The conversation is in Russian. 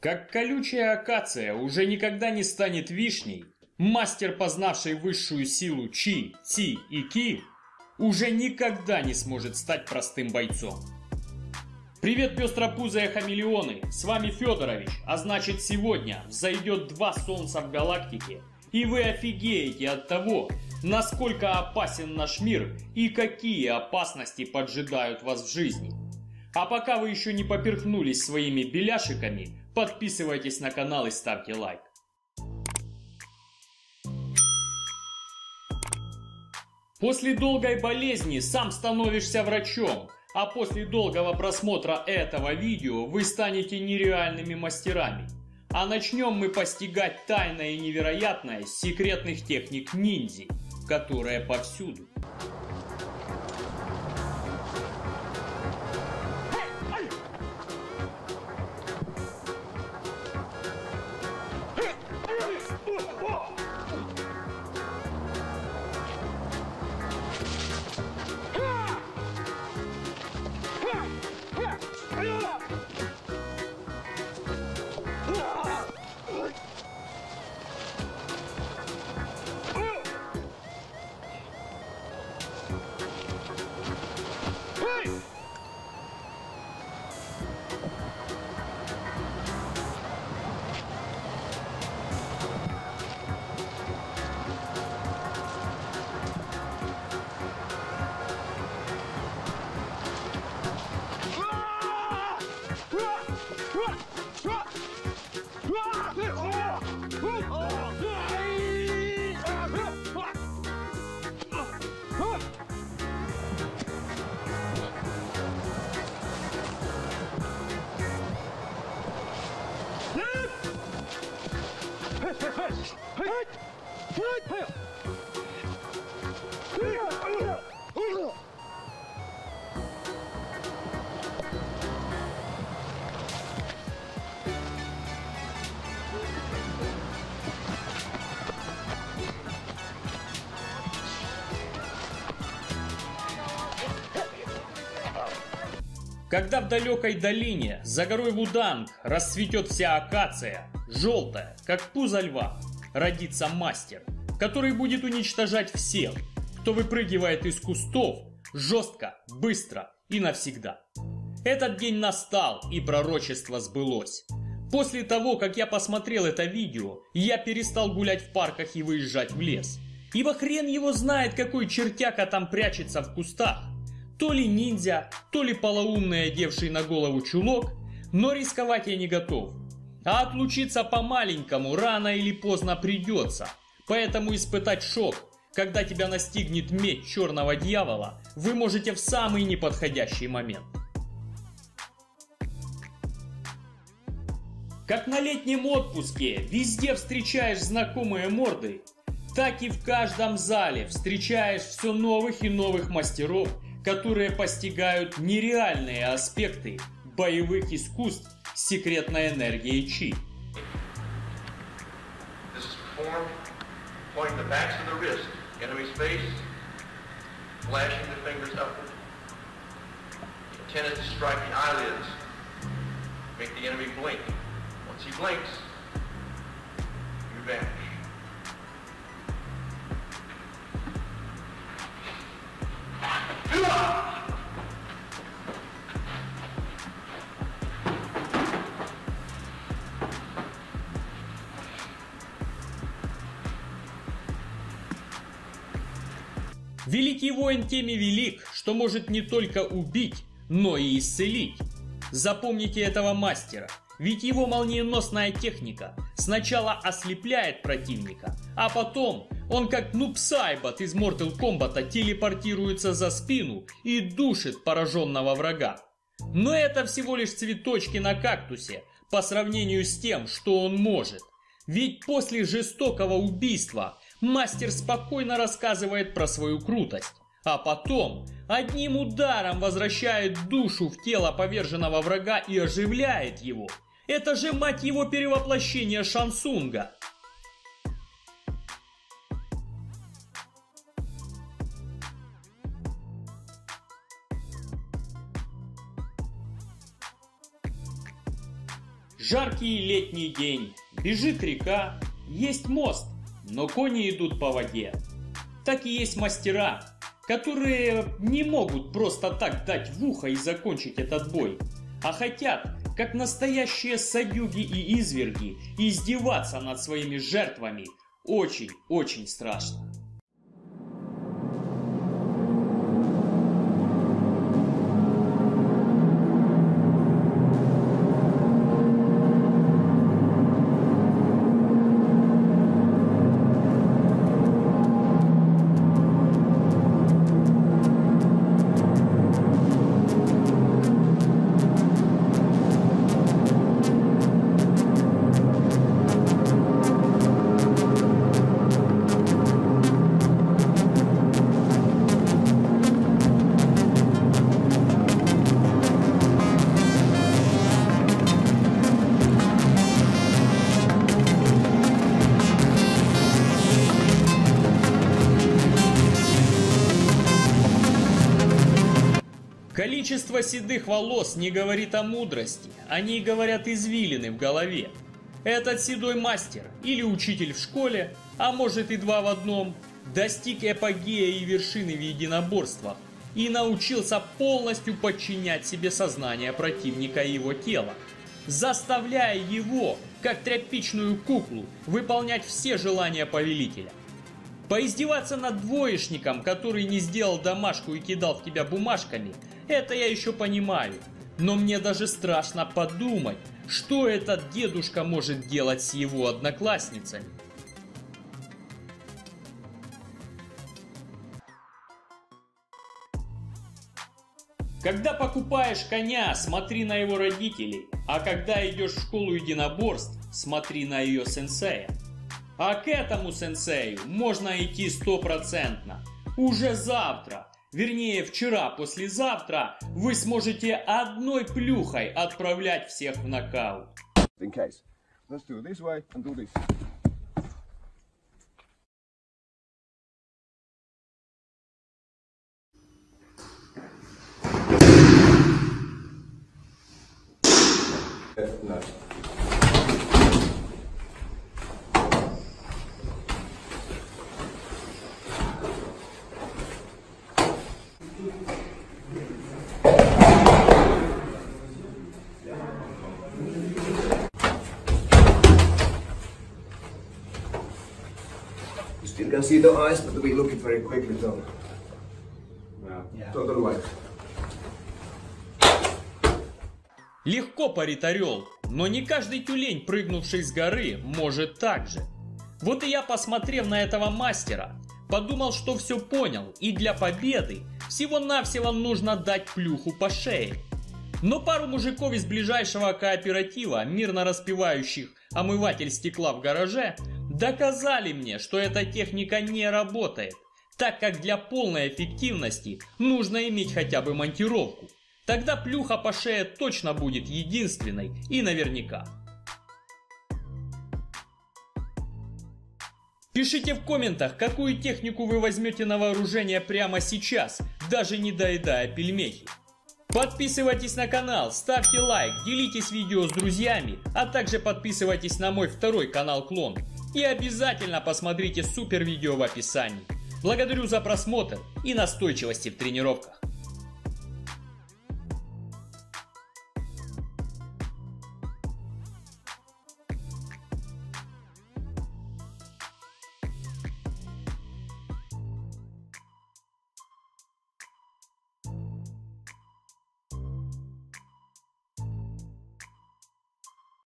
Как колючая акация уже никогда не станет вишней, мастер, познавший высшую силу Чи, Ти и Ки, уже никогда не сможет стать простым бойцом. Привет, пестропузые хамелеоны! С вами Федорович, а значит сегодня взойдет два солнца в галактике, и вы офигеете от того, насколько опасен наш мир и какие опасности поджидают вас в жизни. А пока вы еще не поперхнулись своими беляшиками, подписывайтесь на канал и ставьте лайк. После долгой болезни сам становишься врачом, а после долгого просмотра этого видео вы станете нереальными мастерами. А начнем мы постигать тайное и невероятное секретных техник ниндзи, которые повсюду. はい Когда в далекой долине, за горой Вуданг, расцветет вся акация, желтая, как пузо льва, родится мастер, который будет уничтожать всех, кто выпрыгивает из кустов жестко, быстро и навсегда. Этот день настал, и пророчество сбылось. После того, как я посмотрел это видео, я перестал гулять в парках и выезжать в лес. Ибо хрен его знает, какой чертяка там прячется в кустах. То ли ниндзя, то ли полоумный, одевший на голову чулок, но рисковать я не готов. А отлучиться по-маленькому рано или поздно придется. Поэтому испытать шок, когда тебя настигнет меч черного дьявола, вы можете в самый неподходящий момент. Как на летнем отпуске везде встречаешь знакомые морды, так и в каждом зале встречаешь все новых и новых мастеров – которые постигают нереальные аспекты боевых искусств секретной энергии Чи. make the enemy blink. Once he blinks, Великий воин теми велик, что может не только убить, но и исцелить. Запомните этого мастера, ведь его молниеносная техника сначала ослепляет противника, а потом он как Нуб из Mortal Kombat телепортируется за спину и душит пораженного врага. Но это всего лишь цветочки на кактусе по сравнению с тем, что он может. Ведь после жестокого убийства мастер спокойно рассказывает про свою крутость. А потом одним ударом возвращает душу в тело поверженного врага и оживляет его. Это же мать его перевоплощение Шансунга. Жаркий летний день, бежит река, есть мост, но кони идут по воде. Так и есть мастера, которые не могут просто так дать в ухо и закончить этот бой, а хотят, как настоящие садюги и изверги, издеваться над своими жертвами очень-очень страшно. Количество седых волос не говорит о мудрости, они говорят извилины в голове. Этот седой мастер или учитель в школе, а может и два в одном, достиг эпогея и вершины в единоборствах и научился полностью подчинять себе сознание противника и его тело, заставляя его, как тряпичную куклу, выполнять все желания повелителя. Поиздеваться над двоечником, который не сделал домашку и кидал в тебя бумажками, это я еще понимаю. Но мне даже страшно подумать, что этот дедушка может делать с его одноклассницами. Когда покупаешь коня, смотри на его родителей, а когда идешь в школу единоборств, смотри на ее сенсея. А к этому сенсею можно идти стопроцентно. Уже завтра, вернее вчера, послезавтра, вы сможете одной плюхой отправлять всех в нокаут. In You can see the eyes, but we look it very quickly though. Yeah. Total white. Легко парит орел, но не каждый тюлень, прыгнувший с горы, может так же. Вот и я, посмотрев на этого мастера, подумал, что все понял, и для победы всего-навсего нужно дать плюху по шее. Но пару мужиков из ближайшего кооператива, мирно распевающих омыватель стекла в гараже, доказали мне, что эта техника не работает, так как для полной эффективности нужно иметь хотя бы монтировку. Тогда плюха по шее точно будет единственной и наверняка. Пишите в комментах, какую технику вы возьмете на вооружение прямо сейчас, даже не доедая пельмехи. Подписывайтесь на канал, ставьте лайк, делитесь видео с друзьями, а также подписывайтесь на мой второй канал Клон. И обязательно посмотрите супер видео в описании. Благодарю за просмотр и настойчивости в тренировках.